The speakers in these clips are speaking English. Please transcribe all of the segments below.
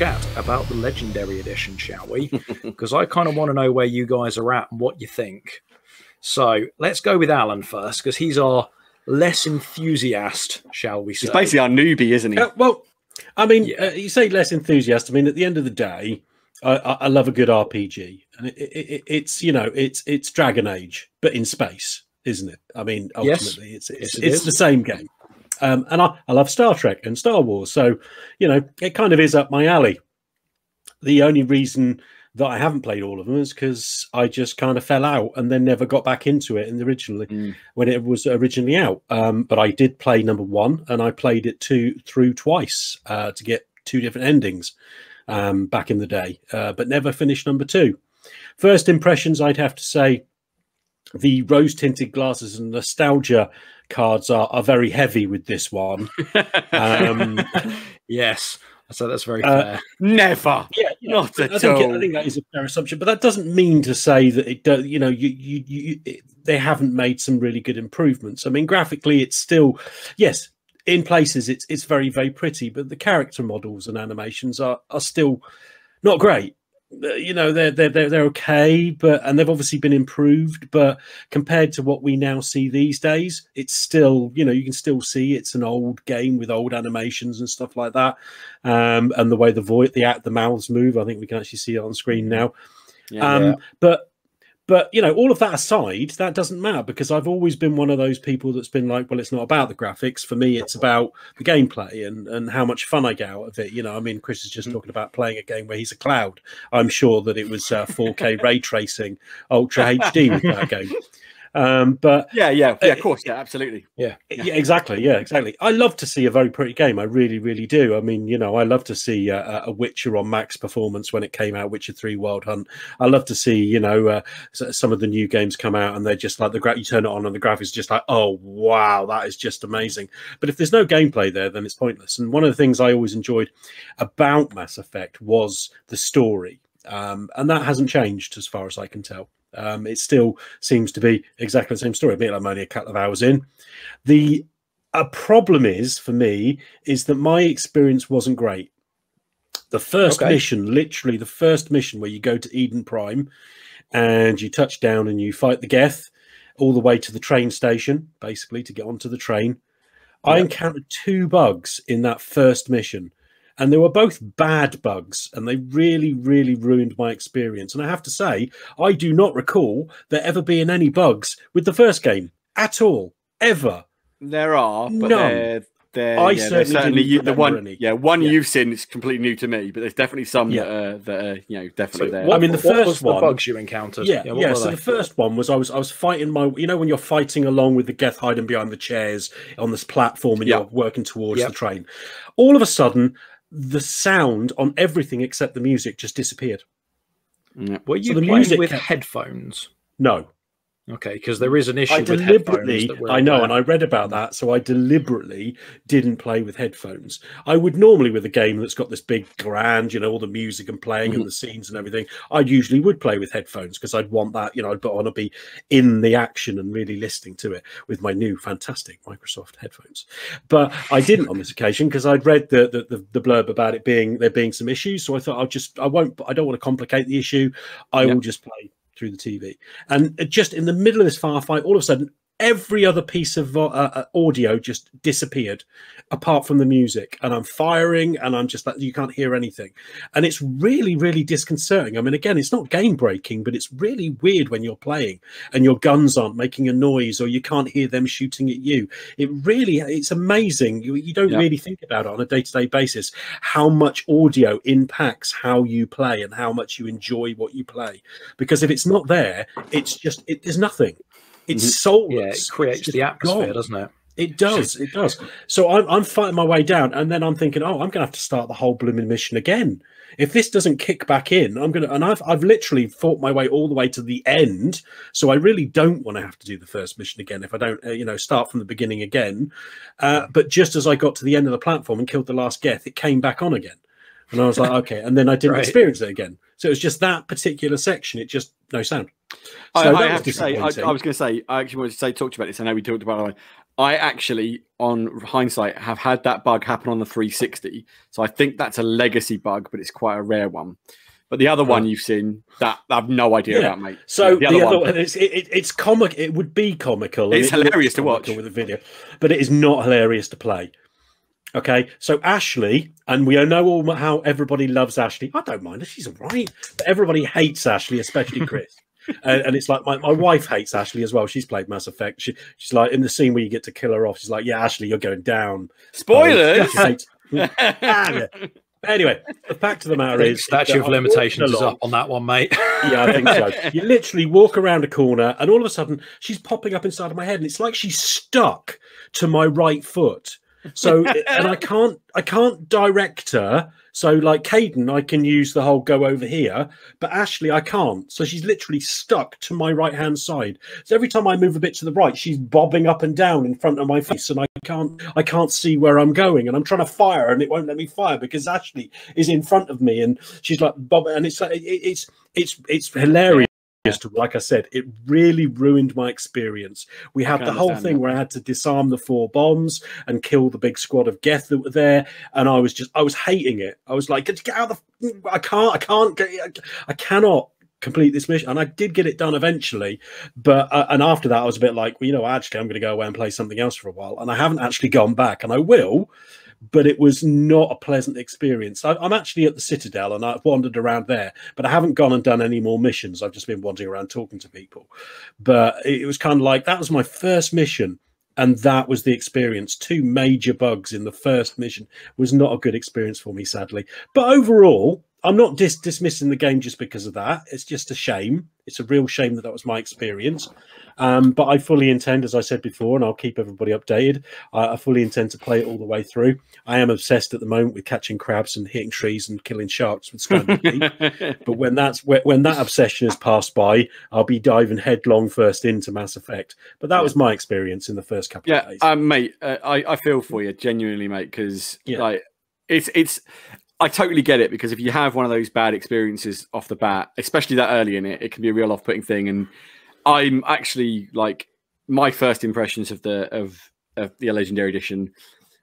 chat about the Legendary Edition, shall we? Because I kind of want to know where you guys are at and what you think. So let's go with Allen first, because he's our less enthusiast, shall we say? He's basically our newbie, isn't he? Uh, well, I mean, Yeah. uh, you say less enthusiast. I mean, at the end of the day, I, I, I love a good RPG, and it, it, it, it's you know, it's it's Dragon Age, but in space, isn't it? I mean, Yes. ultimately, it's it's, Yes, it it's the same game. Um, and I, I love Star Trek and Star Wars, so you know, it kind of is up my alley. The only reason that I haven't played all of them is because I just kind of fell out and then never got back into it. And originally, Mm. when it was originally out, um, but I did play number one, and I played it two through twice uh, to get two different endings um, back in the day, uh, but never finished number two. First impressions, I'd have to say, the rose tinted glasses and nostalgia cards are, are very heavy with this one. Um, yes. So that's very Uh, fair. Never. yeah, Not I at think, all. I think that is a fair assumption, but that doesn't mean to say that it does. You know, you, you, you it, they haven't made some really good improvements. I mean, graphically, it's still yes, in places it's it's very very pretty, but the character models and animations are are still not great. Uh, You know, they're they're they're, they're okay, but and they've obviously been improved, but compared to what we now see these days, it's still you know you can still see it's an old game with old animations and stuff like that um, and the way the voice, the act, the mouths move. I think we can actually see it on screen now. Yeah. Um, Yeah. But but you know, all of that aside, that doesn't matter because I've always been one of those people that's been like, well, it's not about the graphics. For me, it's about the gameplay and and how much fun I get out of it. You know, I mean, Chris is just Mm. talking about playing a game where he's a cloud. I'm sure that it was uh, 4K ray tracing, Ultra HD with that game. Um, but yeah, yeah, yeah, of course, yeah, absolutely. yeah, yeah, exactly. Yeah, exactly. I love to see a very pretty game. I really, really do. I mean, you know, I love to see uh, a Witcher on max performance when it came out, Witcher Three Wild Hunt. I love to see, you know, uh, some of the new games come out and they're just like the gra- you turn it on and the graphics just like, oh wow, that is just amazing. But if there's no gameplay there, then it's pointless. And one of the things I always enjoyed about Mass Effect was the story, um, and that hasn't changed as far as I can tell. Um, it still seems to be exactly the same story. Admit I'm only a couple of hours in. The a problem is for me is that my experience wasn't great. The first Okay. mission, literally the first mission where you go to Eden Prime and you touch down and you fight the Geth all the way to the train station, basically to get onto the train. I encountered two bugs in that first mission and they were both bad bugs and they really really ruined my experience and i have to say i do not recall there ever being any bugs with the first game at all ever There are, but None. they're they're, I yeah, certainly certainly you, the one. any. Yeah, one Yeah. you've seen is completely new to me, but there's definitely some Yeah. that are that are you know So definitely there. what, I mean, the what first was the one- bugs you encountered? yeah yeah, what were so they? the first one was i was i was fighting my you know when you're fighting along with the geth hiding behind the chairs on this platform and Yeah. you're working towards Yep. the train all of a sudden the sound on everything except the music just disappeared Yeah. Were you the playing music with kept- headphones? no Okay, because there mm. is an issue I with deliberately, I know, aware and I read about that, so I deliberately didn't play with headphones. I would normally with a game that's got this big grand, you know, all the music and playing and mm-hmm. the scenes and everything. I usually would play with headphones because I'd want that, you know, I'd want to be in the action and really listening to it with my new fantastic Microsoft headphones. But I didn't on this occasion because I'd read the, the the the blurb about it being there being some issues. So I thought I'll just I won't I don't want to complicate the issue. I Yeah. will just play through the TV. And just in the middle of this firefight, all of a sudden, every other piece of uh, uh, audio just disappeared, apart from the music. And I'm firing, and I'm just like, you can't hear anything. And it's really, really disconcerting. I mean, again, it's not game breaking, but it's really weird when you're playing and your guns aren't making a noise or you can't hear them shooting at you. It really, it's amazing. You, you don't Yeah. really think about it on a day to day basis how much audio impacts how you play and how much you enjoy what you play. Because if it's not there, it's just, it, there's nothing. It's Mhm. soulless. Yeah, it creates the atmosphere, gone. doesn't it? It does. It does. So I'm, I'm fighting my way down, and then I'm thinking, oh, I'm going to have to start the whole blooming mission again. If this doesn't kick back in, I'm going to. And I've I've literally fought my way all the way to the end. So I really don't want to have to do the first mission again. If I don't, uh, you know, start from the beginning again. Uh, but just as I got to the end of the platform and killed the last Geth, it came back on again, and I was like, okay. And then I didn't Right. experience it again. So it was just that particular section. It just no sound. I, So I that have was to say, I, I was going to say, I actually wanted to say, talk to you about this. I know we talked about it. I actually, on hindsight, have had that bug happen on the 360. So I think that's a legacy bug, but it's quite a rare one. But the other one you've seen, that I have no idea Yeah. about, mate. So Yeah, the, other, one, it's it, it- it's comic. It would be comical. It's it hilarious to watch. with a video, but it is not hilarious to play. Okay, so Ashley, and we know all how everybody loves Ashley. I don't mind her; she's all right. But everybody hates Ashley, especially Chris. And, and it's like my, my wife hates Ashley as well. She's played Mass Effect. She, she's like in the scene where you get to kill her off. She's like, "Yeah, Ashley, you're going down." Spoilers. She hates- yeah. Anyway, the fact of the matter is, statute that of I'm limitations is up on that one, mate. yeah, I think so. You literally walk around a corner, and all of a sudden, she's popping up inside of my head, and it's like she's stuck to my right foot. So, and I can't, I can't direct her. So, like Kaidan, I can use the whole go over here, but Ashley, I can't. So she's literally stuck to my right hand side. So every time I move a bit to the right, she's bobbing up and down in front of my face, and I can't, I can't see where I'm going, and I'm trying to fire, and it won't let me fire because Ashley is in front of me, and she's like bobbing, and it's like it, it's it's it's hilarious. To, like I said, it really ruined my experience. We had the whole thing that. where I had to disarm the four bombs and kill the big squad of Geth that were there, and I was just, I was hating it. I was like, get, get out of the, I can't, I can't get, I cannot complete this mission, and I did get it done eventually. But uh, and after that, I was a bit like, well, you know, actually, I'm going to go away and play something else for a while, and I haven't actually gone back, and I will. But it was not a pleasant experience. I, I'm actually at the Citadel and I've wandered around there, but I haven't gone and done any more missions. I've just been wandering around talking to people. But it, it was kind of like that was my first mission, and that was the experience. Two major bugs in the first mission was not a good experience for me, sadly. But overall, I'm not dis- dismissing the game just because of that. It's just a shame. It's a real shame that that was my experience. Um, but I fully intend, as I said before, and I'll keep everybody updated. I, I fully intend to play it all the way through. I am obsessed at the moment with catching crabs and hitting trees and killing sharks with Deep. But when that's when, when that obsession has passed by, I'll be diving headlong first into Mass Effect. But that was my experience in the first couple Yeah, of days. um, mate, uh, I, I feel for you genuinely, mate, because Yeah. like it's it's I totally get it because if you have one of those bad experiences off the bat, especially that early in it, it can be a real off-putting thing. And I'm actually like my first impressions of the of of the legendary edition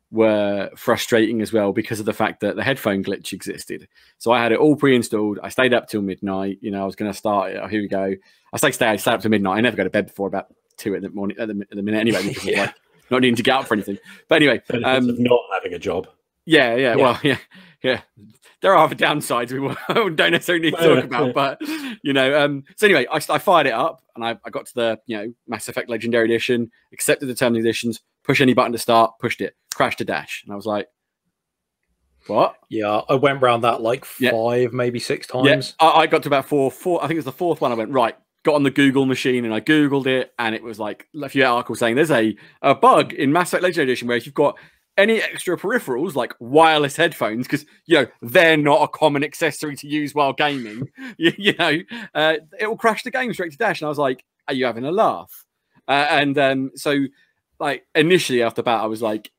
were frustrating as well because of the fact that the headphone glitch existed. So I had it all pre-installed. I stayed up till midnight. You know, I was going to start it. Oh, here we go. I say stay. I stayed up till midnight. I never go to bed before about two in the morning at the, at the minute anyway because of Yeah. like not needing to get up for anything. But anyway, um, of not having a job. yeah, yeah, Yeah. Well, yeah, yeah. There are other downsides we don't necessarily need to talk about, but you know. Um, so anyway, I, I fired it up and I, I got to the you know Mass Effect Legendary Edition, accepted the terms and conditions, push any button to start, pushed it, crashed to dash, and I was like, "What?" yeah, I went round that like Yeah. five, maybe six Yeah, times. I, I got to about four, four. I think it was the fourth one. I went right, got on the Google machine and I googled it, and it was like a few articles saying there's a a bug in Mass Effect Legendary Edition where if you've got any extra peripherals like wireless headphones, because you know they're not a common accessory to use while gaming, you, you know, uh, it will crash the game straight to dash. And I was like, "Are you having a laugh?" Uh, and um, so, like initially after that, I was like,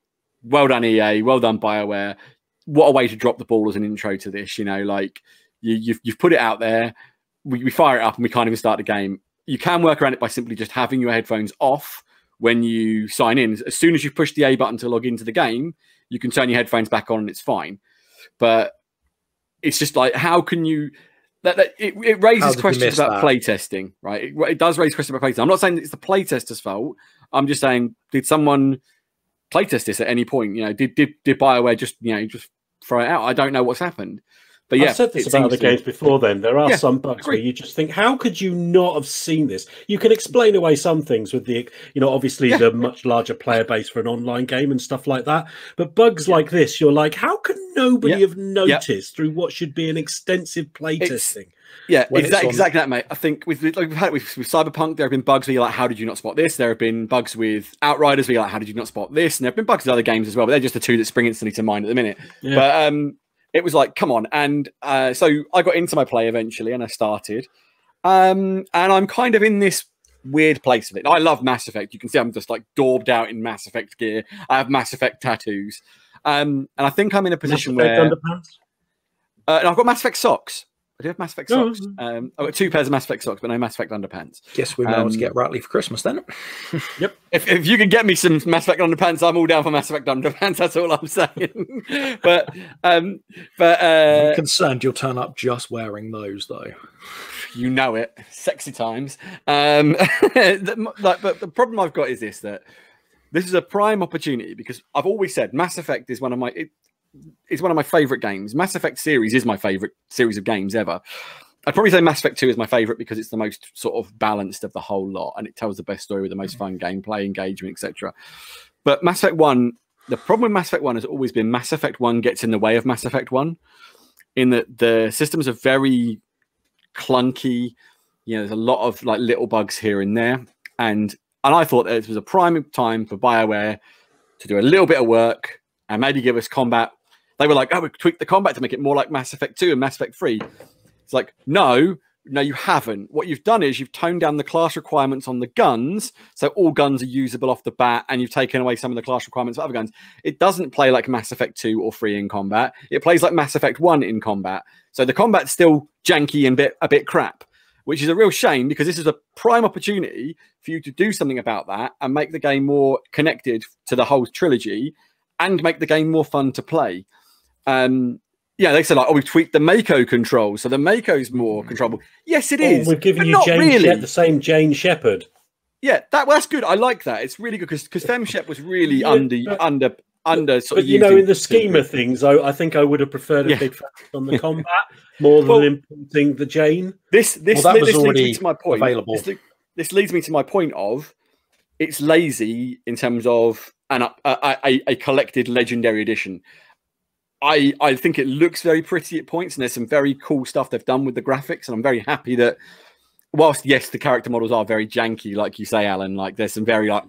"Well done, EA. Well done, Bioware. What a way to drop the ball as an intro to this." You know, like you, you've you've put it out there. We, we fire it up and we can't even start the game. You can work around it by simply just having your headphones off when you sign in. As soon as you push the A button to log into the game, you can turn your headphones back on and it's fine. But it's just like, how can you? That, that it, it raises questions about that? playtesting, right? It, it does raise questions about playtesting. I'm not saying it's the playtester's fault. I'm just saying, did someone playtest this at any point? You know, did did did Bioware just you know just throw it out? I don't know what's happened. But yeah, I've said this about the games before. Then there are Yeah, some bugs where you just think, how could you not have seen this? You can explain away some things with the, you know, obviously Yeah. the much larger player base for an online game and stuff like that. But bugs like this, you're like, how can nobody Yeah. have noticed through what should be an extensive playtesting? Yeah, exactly, exactly that, mate. I think with, like we've had with, with Cyberpunk, there have been bugs where you're like, how did you not spot this? There have been bugs with Outriders where you're like, how did you not spot this? And there have been bugs with other games as well, but they're just the two that spring instantly to mind at the minute. Yeah. But um, it was like, come on. And uh, so I got into my play eventually and I started. Um, and I'm kind of in this weird place of it. I love Mass Effect. You can see I'm just like daubed out in Mass Effect gear. I have Mass Effect tattoos. Um, and I think I'm in a position where uh, and I've got Mass Effect socks. I do have Mass Effect Oh. socks. Um, I've got two pairs of Mass Effect socks, but no Mass Effect underpants. Guess we know what to Um, get Ratley for Christmas then. Yep. If, if you can get me some Mass Effect underpants, I'm all down for Mass Effect underpants. That's all I'm saying. but um, but I'm uh, concerned you'll turn up just wearing those though. you know it, sexy times. Um, the, like, but the problem I've got is this: that this is a prime opportunity because I've always said Mass Effect is one of my it, it's one of my favorite games. Mass Effect series is my favorite series of games ever. I'd probably say Mass Effect 2 is my favorite because it's the most sort of balanced of the whole lot and it tells the best story with the most mm. fun gameplay, engagement, etc. But Mass Effect 1, the problem with Mass Effect 1 has always been Mass Effect 1 gets in the way of Mass Effect 1 in that the systems are very clunky. You know, there's a lot of like little bugs here and there. And and I thought that it was a prime time for BioWare to do a little bit of work and maybe give us combat. They were like, oh, we tweaked the combat to make it more like Mass Effect 2 and Mass Effect 3. It's like, no, no, you haven't. What you've done is you've toned down the class requirements on the guns, so all guns are usable off the bat, and you've taken away some of the class requirements of other guns. It doesn't play like Mass Effect 2 or 3 in combat. It plays like Mass Effect 1 in combat. So the combat's still janky and bit a bit crap, which is a real shame because this is a prime opportunity for you to do something about that and make the game more connected to the whole trilogy and make the game more fun to play. Um, yeah, they said like, oh, we've tweaked the Mako control, so the Mako's more controllable. Yes, it Oh, is. we've given but you not Jane really. Shep- the same Jane Shepard. Yeah, that well, that's good. I like that. It's really good because because FemShep was really Yeah, under but- under under sort But of. you know, in the scheme of things, I, I think I would have preferred a Yeah. big focus on the combat more than Well- implementing the Jane. this this, Well, that li- was this leads me to my point. available. This, this leads me to my point of it's lazy in terms of an a, a, a collected legendary edition. I I think it looks very pretty at points, and there's some very cool stuff they've done with the graphics, and I'm very happy that. Whilst yes, the character models are very janky, like you say, Allen. Like there's some very like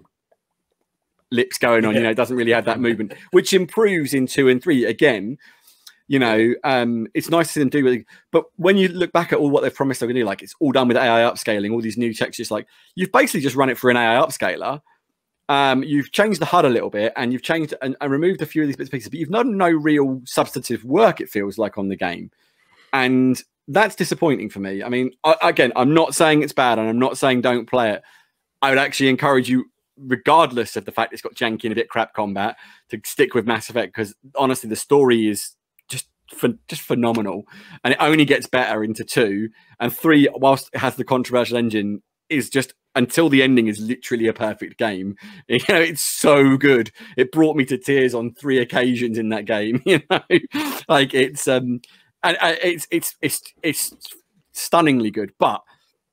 lips going on. You know, it doesn't really have that movement, which improves in two and three again. You know, um, it's nice to see them do it, but when you look back at all what they've promised they're going to do, like it's all done with AI upscaling, all these new textures, like you've basically just run it for an AI upscaler. Um, you've changed the HUD a little bit and you've changed and, and removed a few of these bits and pieces, but you've done no real substantive work, it feels like, on the game. And that's disappointing for me. I mean, I, again, I'm not saying it's bad and I'm not saying don't play it. I would actually encourage you, regardless of the fact it's got janky and a bit crap combat, to stick with Mass Effect because honestly, the story is just ph- just phenomenal, and it only gets better into two and three. Whilst it has the controversial engine, is just until the ending is literally a perfect game. You know, it's so good. It brought me to tears on three occasions in that game. You know, like it's um, and uh, it's it's it's it's stunningly good, but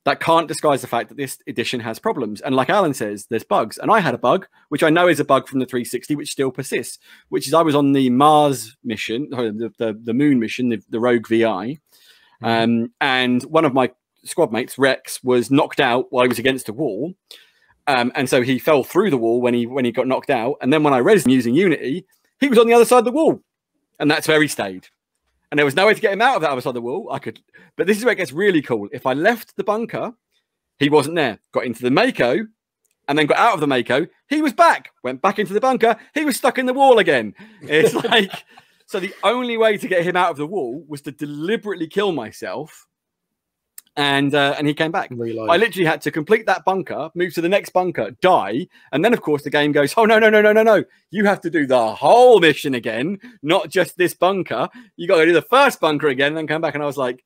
that can't disguise the fact that this edition has problems. And like Allen says, there's bugs. And I had a bug, which I know is a bug from the 360, which still persists, which is I was on the Mars mission, or the, the, the moon mission, the, the Rogue VI. Um, and one of my squad mates, Wrex, was knocked out while he was against a wall. Um, and so he fell through the wall when he when he got knocked out. And then when I res him using Unity, he was on the other side of the wall. And that's where he stayed. And there was no way to get him out of that other side of the wall. I could, but this is where it gets really cool. If I left the bunker, he wasn't there. Got into the Mako, and then got out of the Mako. He was back. Went back into the bunker. He was stuck in the wall again. It's like so. The only way to get him out of the wall was to deliberately kill myself, and uh, and he came back. Reload. I literally had to complete that bunker, move to the next bunker, die, and then of course the game goes, "Oh no, no, no, no, no, no! You have to do the whole mission again, not just this bunker. You got to do the first bunker again, and then come back." And I was like,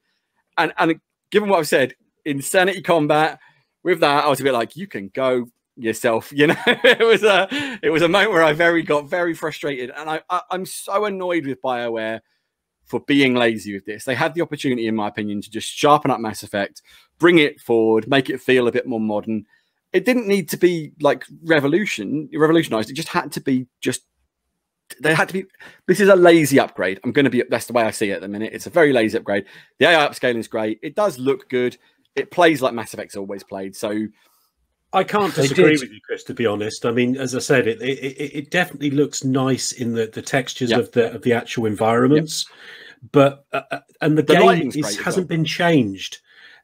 and and given what I've said, insanity combat with that, I was a bit like, "You can go yourself," you know. it was a it was a moment where I very got very frustrated, and I, I I'm so annoyed with Bioware for being lazy with this. They had the opportunity, in my opinion, to just sharpen up Mass Effect, bring it forward, make it feel a bit more modern. It didn't need to be like revolution, revolutionized. It just had to be just. They had to be. This is a lazy upgrade. I'm going to be. That's the way I see it at the minute. It's a very lazy upgrade. The AI upscaling is great. It does look good. It plays like Mass Effect's always played. So I can't disagree with you, Chris. To be honest, I mean, as I said, it it, it it definitely looks nice in the, the textures Yep. of the of the actual environments, but uh, uh, and the, The game is, hasn't been changed,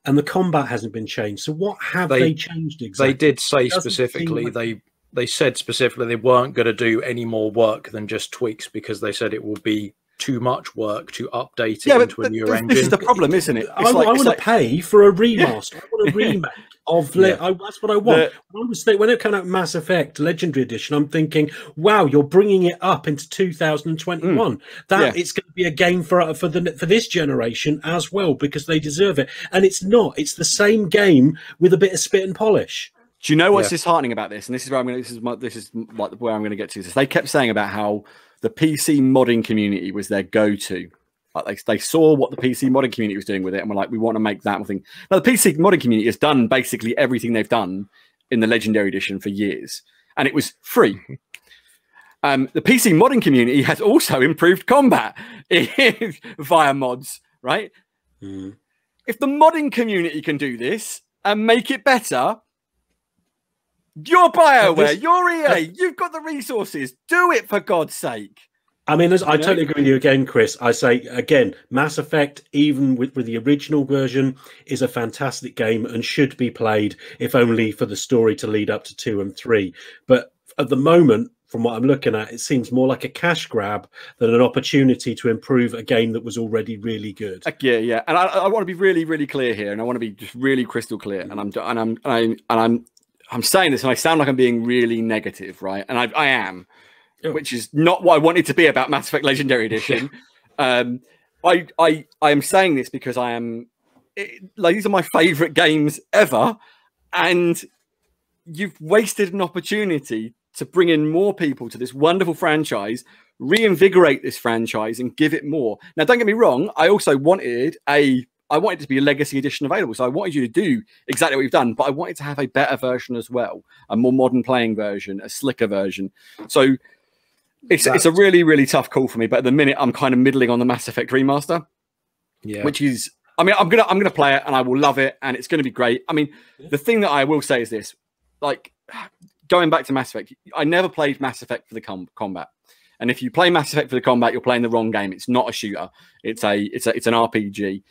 and the combat hasn't been changed. So what have They- they, changed exactly? They did say specifically like- they they said specifically they weren't going to do any more work than just tweaks because they said it will be too much work to update it Yeah, but, into a but newer this, engine. this is the problem, isn't it? I, like- I want to like- pay for a remaster. I want a remake of. Le- Yeah. I, that's what I want. when, I was think, when it came out Mass Effect Legendary Edition, I'm thinking, wow, you're bringing it up into 2021. That Mm. Yeah. it's going to be a game for for the for this generation as well because they deserve it. And it's not. It's the same game with a bit of spit and polish. Do you know what's Yeah. disheartening about this? And this is where I'm going. to This is my, this is like where I'm going to get to. This they kept saying about how the PC modding community was their go-to. Like they, they saw what the PC modding community was doing with it, and were like, we want to make that thing. Now the PC modding community has done basically everything they've done in the Legendary Edition for years, and it was free. Um, the PC modding community has also improved combat via mods, right? if the modding community can do this and make it better, you're BioWare, this- you're EA, you've got the resources. Do it for God's sake. I mean, I You know? totally agree with you again, Chris. I say again, Mass Effect, even with, with the original version, is a fantastic game and should be played, if only for the story to lead up to two and three. But at the moment, from what I'm looking at, it seems more like a cash grab than an opportunity to improve a game that was already really good. Yeah, yeah. And I, I want to be really, really clear here, and I want to be just really crystal clear. And I'm and I'm and I'm and I'm I'm saying this, and I sound like I'm being really negative, right? And I, I am, Yeah. which is not what I wanted to be about Mass Effect Legendary Edition. um, I I I am saying this because I am it, like these are my favorite games ever, and you've wasted an opportunity to bring in more people to this wonderful franchise, reinvigorate this franchise, and give it more. Now, don't get me wrong. I also wanted a I wanted it to be a legacy edition available. So I wanted you to do exactly what you've done, but I wanted to have a better version as well, a more modern playing version, a slicker version. So it's it's a really really tough call for me. But at the minute, I'm kind of middling on the Mass Effect remaster yeah. which is I mean I'm gonna I'm gonna play it and I will love it and it's gonna be great. I mean the thing that I will say is this like going back to Mass Effect, I never played Mass Effect for the com- combat. And if you play Mass Effect for the combat, you're playing the wrong game. It's not a shooter. It's a it's a it's an RPG.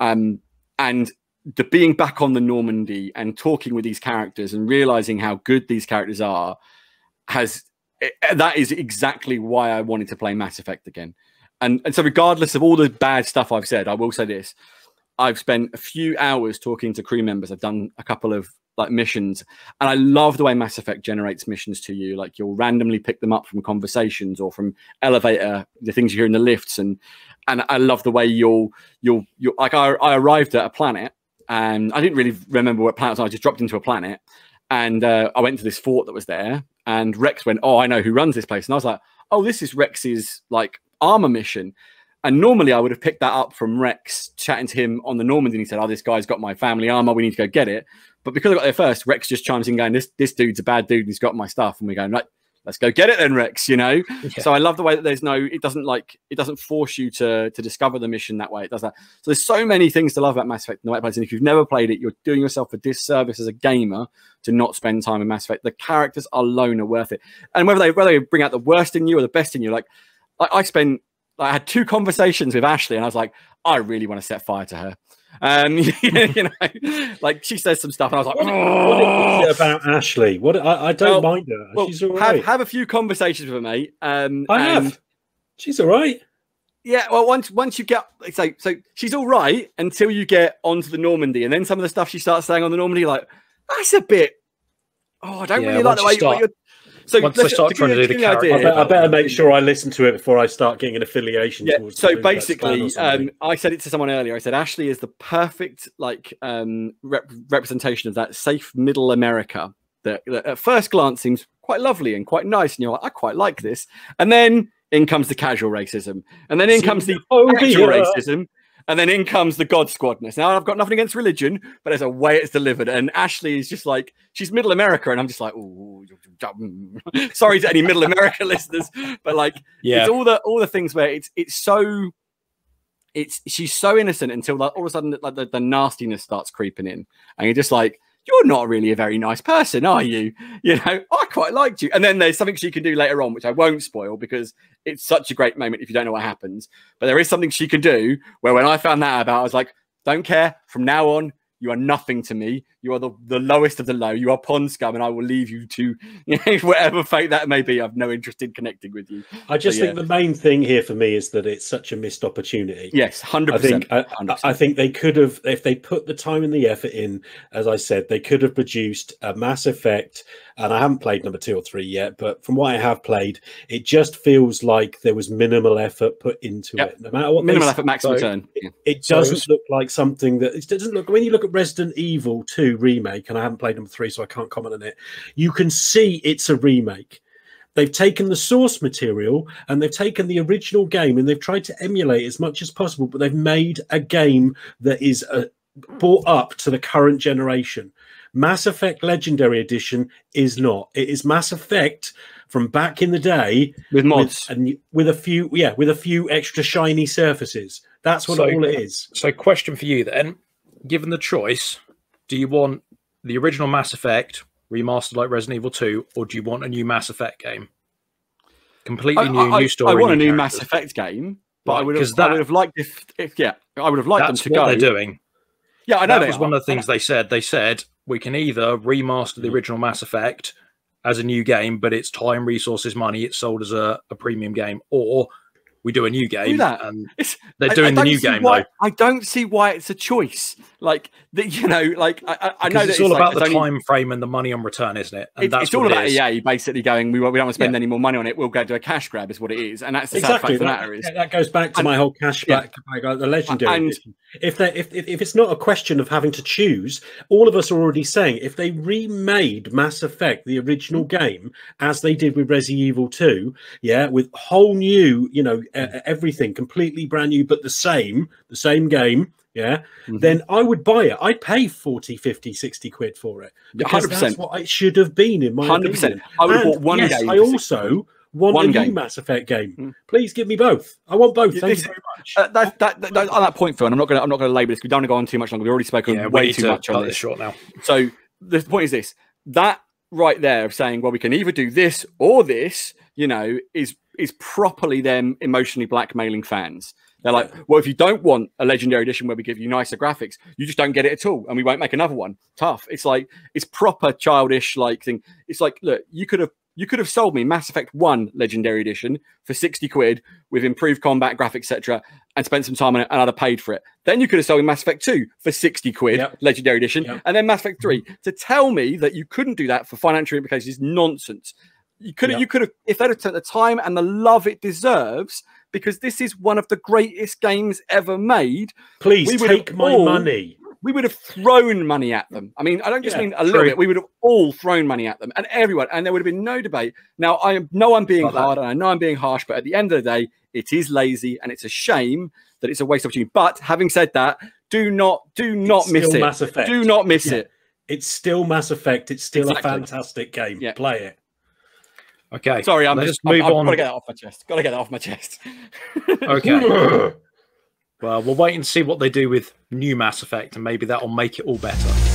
Um and the being back on the Normandy and talking with these characters and realizing how good these characters are has eh, that is exactly why I wanted to play Mass Effect again. And, and so, regardless of all the bad stuff I've said, I will say this: I've spent a few hours talking to crew members. I've done a couple of like missions, and I love the way Mass Effect generates missions to you. Like you'll randomly pick them up from conversations or from elevator, the things you hear in the lifts, and and I love the way you'll you'll you'll like I, I arrived at a planet and I didn't really remember what planet. I just dropped into a planet, and uh, I went to this fort that was there, and Wrex went, "Oh, I know who runs this place," and I was like, "Oh, this is Wrex's like armor mission." And normally I would have picked that up from Wrex chatting to him on the Normandy. And he said, "Oh, this guy's got my family armor. We need to go get it." But because I got there first, Wrex just chimes in, going, "This this dude's a bad dude. And he's got my stuff." And we're going, "Right, let's go get it then, Wrex." You know. Yeah. So I love the way that there's no, it doesn't like, it doesn't force you to to discover the mission that way. It does that. So there's so many things to love about Mass Effect and the way it plays. And if you've never played it, you're doing yourself a disservice as a gamer to not spend time in Mass Effect. The characters alone are worth it. And whether they whether they bring out the worst in you or the best in you, like I, I spent, I had two conversations with Ashley, and I was like, I really want to set fire to her. Um, you know, like she says some stuff, and I was like, What, "Oh." what is it about Ashley? What I, I don't Well- mind her. Well, She's all have, have a few conversations with her, mate. Um, I and- have. She's all right. Yeah, well, once once you get so so she's all right until you get onto the Normandy, and then some of the stuff she starts saying on the Normandy, like that's a bit. Oh, I don't Yeah, really like the way you start- you're. So once they let's- start trying to do the you an character- I, idea, bet, I better make sure I listen to it before I start getting an affiliation. Yeah. towards So the Ku Klux Klan basically, um, I said it to someone earlier. I said Ashley is the perfect like um, rep- representation of that safe middle America that, that at first glance seems quite lovely and quite nice, and you're like, I quite like this. And then in comes the casual racism, and then in comes the actual Xenophobia. racism, and then in comes the God Squadness. Now I've got nothing against religion, but there's a way it's delivered, and Ashley is just like she's Middle America, and I'm just like, ooh, sorry to any Middle America listeners, but like Yeah. it's all the all the things where it's it's so it's she's so innocent until like all of a sudden like the, the nastiness starts creeping in and you're just like you're not really a very nice person are you? You know i quite liked you. And then there's something she can do later on which i won't spoil because it's such a great moment if you don't know what happens. But there is something she can do where when i found that out about i was like don't care. From now on You are nothing to me. You are the, the lowest of the low. You are pond scum, and I will leave you to you know, whatever fate that may be. I've no interest in connecting with you. I just So, think the main thing here for me is that it's such a missed opportunity. Yes, hundred I think percent. I, I think they could have, if they put the time and the effort in, as I said, they could have produced a Mass Effect. And I haven't played number two or three yet, but from what I have played, it just feels like there was minimal effort put into Yep. it. No matter what minimal effort, maximum so- return. Yeah. it So doesn't it's- look like something that it doesn't look when you look at Resident Evil 2 remake, and I haven't played number three, so I can't comment on it. You can see it's a remake. They've taken the source material and they've taken the original game and they've tried to emulate as much as possible, but they've made a game that is uh, brought up to the current generation. Mass Effect Legendary Edition is not. It is Mass Effect from back in the day With mods. with, and with a few yeah with a few extra shiny surfaces that's what So- all it is So, question for you then: Given the choice, do you want the original Mass Effect remastered like Resident Evil Two, or do you want a new Mass Effect game? Completely I, new, I- new story. I want a new characters. Mass Effect game, but I Right, would have, 'cause I that- would have liked if, if yeah, I would have liked them That's to what go. they're doing. Yeah, I know that they was one of the things they said. They said we can either remaster the original Mass Effect as a new game, but it's time, resources, money. It's sold as a, a premium game, or we do a new game. that. And It's, they're I- I doing the new game why, though. I don't see why it's a choice. Like that, you know, like I, I- I know that it's all like, about the only- time frame and the money on return, isn't it? And It, that's it's all what it about. EA basically going. We, we don't want to spend Yeah. any more money on it. We'll go to a cash grab, is what it is, and that's the exactly sad fact of the that, matter is. that goes back to And- my whole cashback yeah. like, uh, the legendary And- edition. If they if, if if it's not a question of having to choose all of us are already saying if they remade mass effect the original Mm. game as they did with Resident Evil 2 yeah with whole new you know uh, everything completely brand new but the same the same game yeah Mhm. then i would buy it i'd pay 40 50 60 quid for it because 100%. that's what it should have been in my 100%. opinion I would have bought one yes, game. i for 60 also want One a new game. mass effect game Mm. please give me both i want both thank this- you very much Uh, that, that, that, that- on that point, Phil, and I'm not going to I'm not going to labour this. We don't want to go on too much longer. We've already spoken Yeah, way too to much on this this. short now. So the point is this: that right there of saying, well, we can either do this or this, you know, is is properly them emotionally blackmailing fans. They're like, well, if you don't want a legendary edition where we give you nicer graphics, you just don't get it at all, and we won't make another one. Tough. It's like it's proper childish like thing. It's like, look, you could have you could have sold me Mass Effect One Legendary Edition for sixty quid with improved combat graphics, etc., and spent some time on it, and I'd have paid for it. Then you could have sold me Mass Effect Two for sixty quid Yep. Legendary Edition, Yep. and then Mass Effect 3 to tell me that you couldn't do that for financial implications is nonsense. You could have, Yep. you could have, if they'd have taken the time and the love it deserves, because this is one of the greatest games ever made. Please take my all- money. We would have thrown money at them. I mean, I don't just Yeah, mean a little true. bit. We would have all thrown money at them, and everyone, and there would have been no debate. Now, I know I'm being But that- hard, and I know I'm being harsh, but at the end of the day, it is lazy, and it's a shame that it's a waste of opportunity. But having said that, do not, do not It's miss still it. Mass Effect. Do not miss Yeah. it. It's still Mass Effect. It's still Exactly. a fantastic game. Yeah. Play it. Okay. Sorry, I'm Let just us move I've, I've on. got to get that off my chest. Got to get that off my chest. Okay. well, we'll wait and see what they do with new Mass Effect, and maybe that will make it all better.